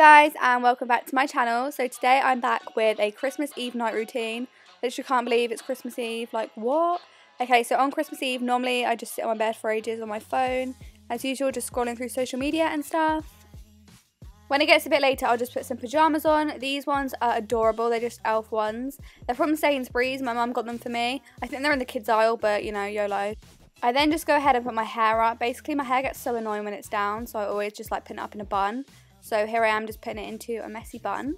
Guys and welcome back to my channel. So today I'm back with a Christmas Eve night routine. Literally can't believe it's Christmas Eve, like what? Okay, so on Christmas Eve, normally I just sit on my bed for ages on my phone. As usual, just scrolling through social media and stuff. When it gets a bit later, I'll just put some pyjamas on. These ones are adorable. They're just elf ones. They're from Sainsbury's. My mum got them for me. I think they're in the kids aisle, but you know, YOLO. I then just go ahead and put my hair up. Basically, my hair gets so annoying when it's down, so I always just like putting it up in a bun. So here I am just putting it into a messy bun.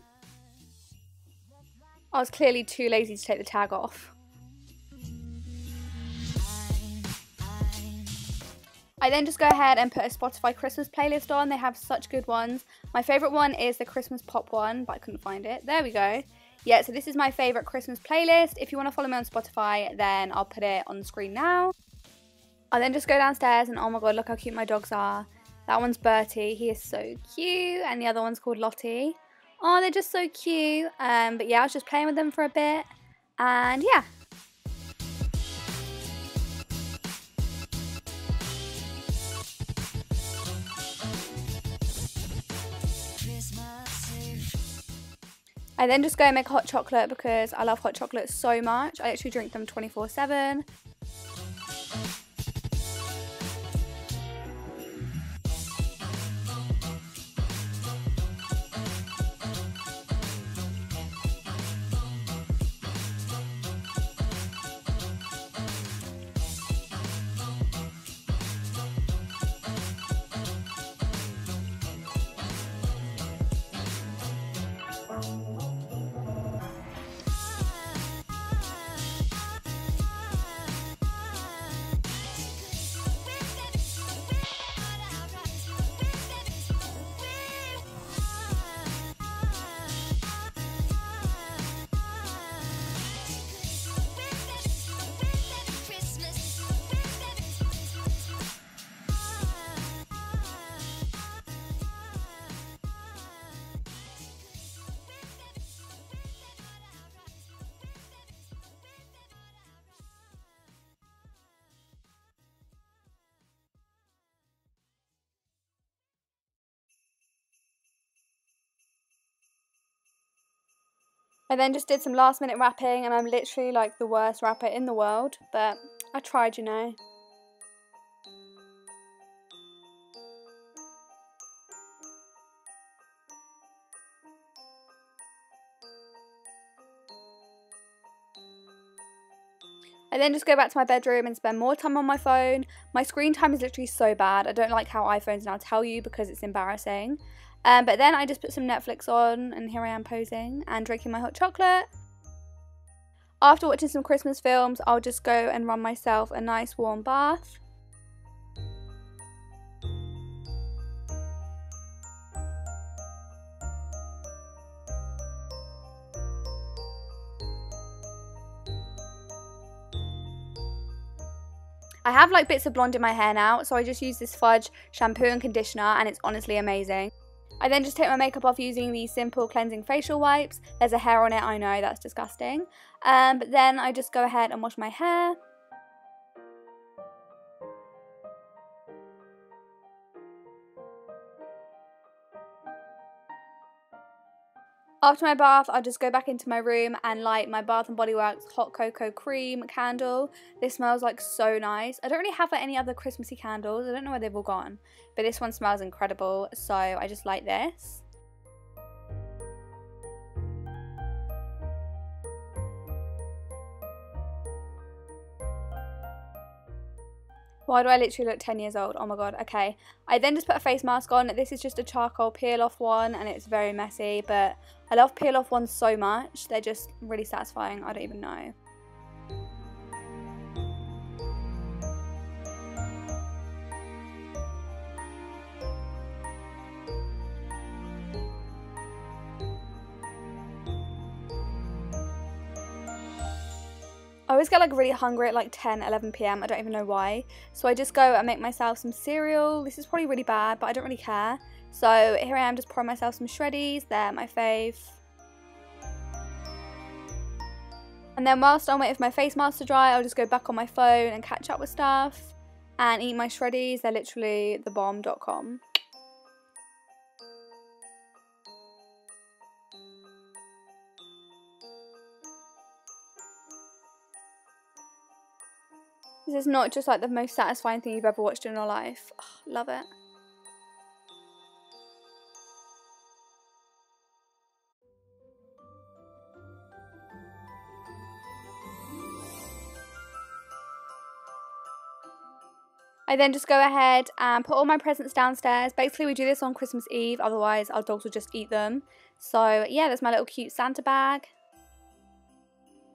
I was clearly too lazy to take the tag off. I then just go ahead and put a Spotify Christmas playlist on. They have such good ones. My favourite one is the Christmas pop one, but I couldn't find it. There we go. Yeah, so this is my favourite Christmas playlist. If you want to follow me on Spotify, then I'll put it on the screen now. I then just go downstairs and oh my god, look how cute my dogs are. That one's Bertie. He is so cute. And the other one's called Lottie. Oh, they're just so cute. Um, but yeah, I was just playing with them for a bit. And yeah. I then just go and make hot chocolate because I love hot chocolate so much. I actually drink them 24 7. I then just did some last minute wrapping and I'm literally like the worst rapper in the world, but I tried, you know. I then just go back to my bedroom and spend more time on my phone. My screen time is literally so bad. I don't like how iPhones now tell you because it's embarrassing. Um, but then I just put some Netflix on and here I am posing and drinking my hot chocolate. After watching some Christmas films, I'll just go and run myself a nice warm bath. I have like bits of blonde in my hair now, so I just use this Fudge shampoo and conditioner and it's honestly amazing. I then just take my makeup off using these simple cleansing facial wipes. There's a hair on it, I know, that's disgusting. Um, but then I just go ahead and wash my hair. After my bath, I'll just go back into my room and light my Bath & Body Works Hot Cocoa Cream candle. This smells like so nice. I don't really have like, any other Christmassy candles. I don't know where they've all gone. But this one smells incredible, so I just light this. Why do I literally look 10 years old? Oh my god, okay. I then just put a face mask on. This is just a charcoal peel off one and it's very messy, but I love peel off ones so much. They're just really satisfying. I don't even know. Always get like really hungry at like 10, 11 p.m. I don't even know why. So I just go and make myself some cereal. This is probably really bad, but I don't really care. So here I am just pouring myself some shreddies. They're my fave. And then whilst I'm waiting for my face mask to dry, I'll just go back on my phone and catch up with stuff. And eat my shreddies. They're literally the thebomb.com. This is not just like the most satisfying thing you've ever watched in your life. Oh, love it. I then just go ahead and put all my presents downstairs. Basically, we do this on Christmas Eve, otherwise our dogs will just eat them. So yeah, there's my little cute Santa bag.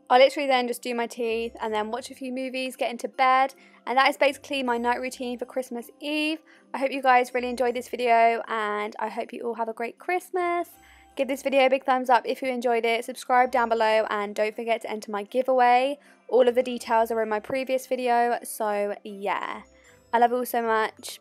I literally then just do my teeth and then watch a few movies, get into bed, and that is basically my night routine for Christmas Eve. I hope you guys really enjoyed this video and I hope you all have a great Christmas. Give this video a big thumbs up if you enjoyed it, subscribe down below and don't forget to enter my giveaway. All of the details are in my previous video, so yeah. I love you all so much.